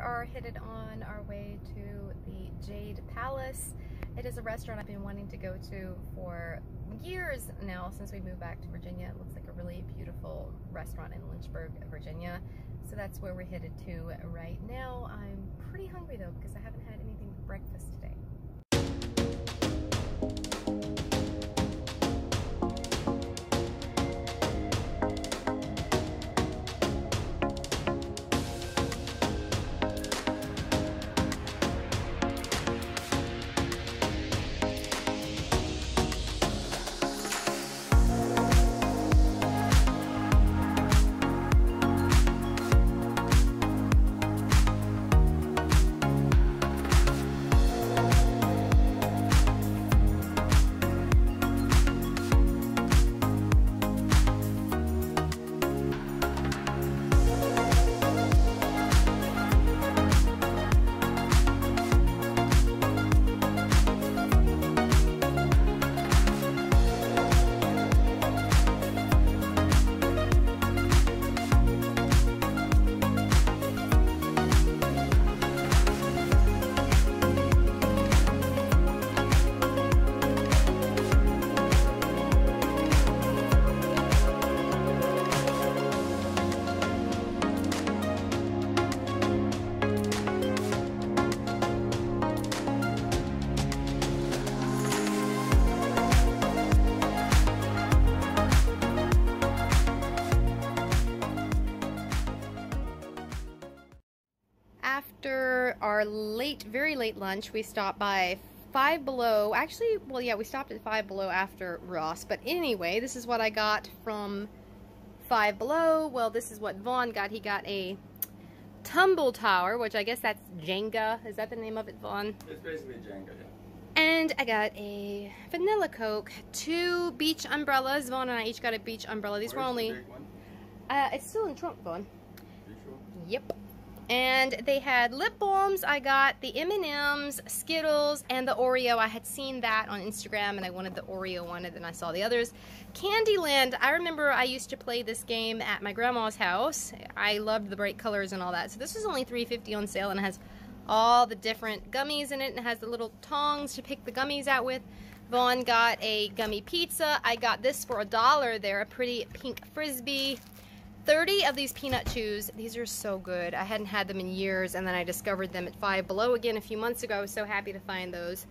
are headed on our way to the Jade Palace. It is a restaurant I've been wanting to go to for years now since we moved back to Virginia. It looks like a really beautiful restaurant in Lynchburg, Virginia. So that's where we're headed to right now. I'm pretty hungry though because I haven't had anything for breakfast today. After our late, very late lunch, we stopped by Five Below. Actually, well, yeah, we stopped at Five Below after Ross. But anyway, this is what I got from Five Below. Well, this is what Vaughn got. He got a tumble tower, which I guess that's Jenga. Is that the name of it, Vaughn? It's basically Jenga, yeah. And I got a vanilla Coke, two beach umbrellas. Vaughn and I each got a beach umbrella. These were Where's the only... one? Uh, it's still in the trunk, Vaughn. You sure? Yep. And they had lip balms. I got the M&M's, Skittles, and the Oreo. I had seen that on Instagram, and I wanted the Oreo one, and then I saw the others. Candyland. I remember I used to play this game at my grandma's house. I loved the bright colors and all that. So this was only $3.50 on sale, and it has all the different gummies in it, and it has the little tongs to pick the gummies out with. Vaughn got a gummy pizza. I got this for a dollar there, a pretty pink frisbee. 30 of these peanut chews. These are so good. I hadn't had them in years and then I discovered them at Five Below again a few months ago. I was so happy to find those.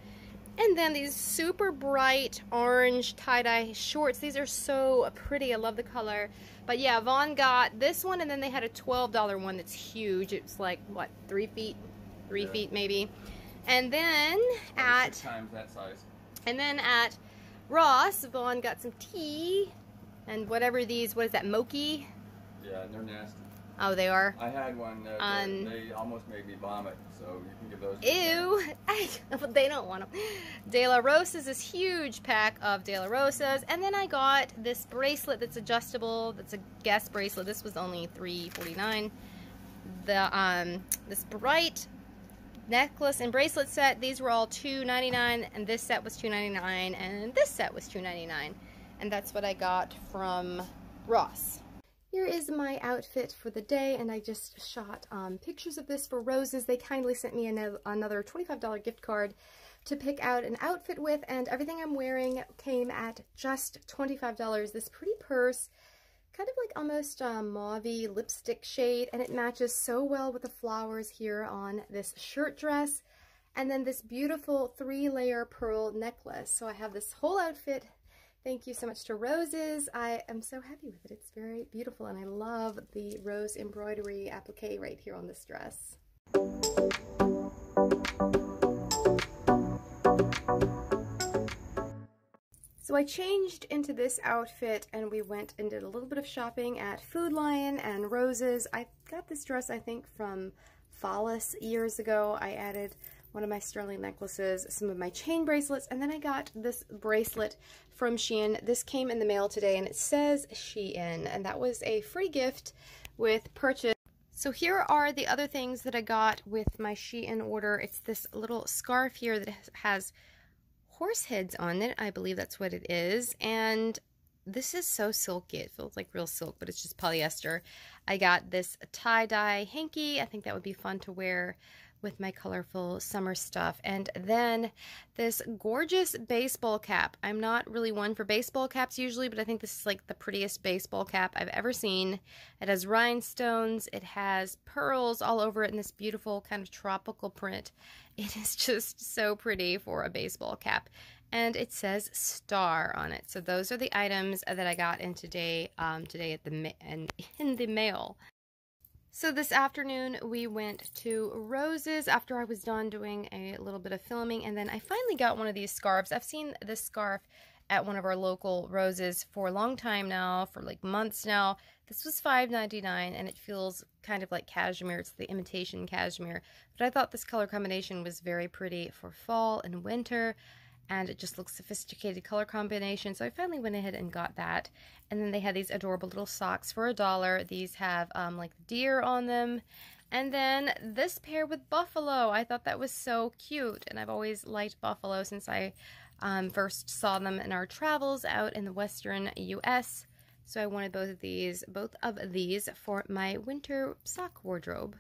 And then these super bright orange tie-dye shorts. These are so pretty. I love the color. But yeah, Vaughn got this one and then they had a $12 one that's huge. It's like, what, three feet? Three Yeah. feet maybe. And then at times that size. and then at Ross, Vaughn got some tea and whatever these, what is that, mochi? Yeah, and they're nasty. Oh, they are. I had one. Uh, Um, they, they almost made me vomit, so you can give those. Ew. they don't want them. De La Rosa's this huge pack of De La Rosas. And then I got this bracelet that's adjustable. That's a Guess bracelet. This was only $3.49. The um this bright necklace and bracelet set, these were all $2.99 and this set was $2.99 and this set was $2.99. And that's what I got from Ross. Here is my outfit for the day, and I just shot um, pictures of this for Roses. They kindly sent me another $25 gift card to pick out an outfit with, and everything I'm wearing came at just $25. This pretty purse, kind of like almost a mauve lipstick shade, and it matches so well with the flowers here on this shirt dress. And then this beautiful three-layer pearl necklace. So I have this whole outfit Thank you so much to Roses. I am so happy with it. It's very beautiful and I love the rose embroidery applique right here on this dress. So I changed into this outfit and we went and did a little bit of shopping at Food Lion and Roses. I got this dress, I think, from Follis years ago. I added one of my sterling necklaces, some of my chain bracelets, and then I got this bracelet from Shein. This came in the mail today and it says Shein, and that was a free gift with purchase. So here are the other things that I got with my Shein order. It's this little scarf here that has horse heads on it. I believe that's what it is. And this is so silky. It feels like real silk, but it's just polyester. I got this tie-dye hanky. I think that would be fun to wear with my colorful summer stuff. And then this gorgeous baseball cap. I'm not really one for baseball caps usually, but I think this is like the prettiest baseball cap I've ever seen. It has rhinestones, it has pearls all over it in this beautiful kind of tropical print. It is just so pretty for a baseball cap. And it says star on it. So those are the items that I got in today, um, today at the in, in the mail. So this afternoon we went to Rose's after I was done doing a little bit of filming and then I finally got one of these scarves. I've seen this scarf at one of our local Roses for a long time now, for like months now. This was $5.99 and it feels kind of like cashmere. It's the imitation cashmere. But I thought this color combination was very pretty for fall and winter and it just looks sophisticated color combination. So I finally went ahead and got that. And then they had these adorable little socks for a dollar. These have um, like deer on them. And then this pair with buffalo. I thought that was so cute. And I've always liked buffalo since I um, first saw them in our travels out in the western U.S. So I wanted both of these, both of these for my winter sock wardrobe.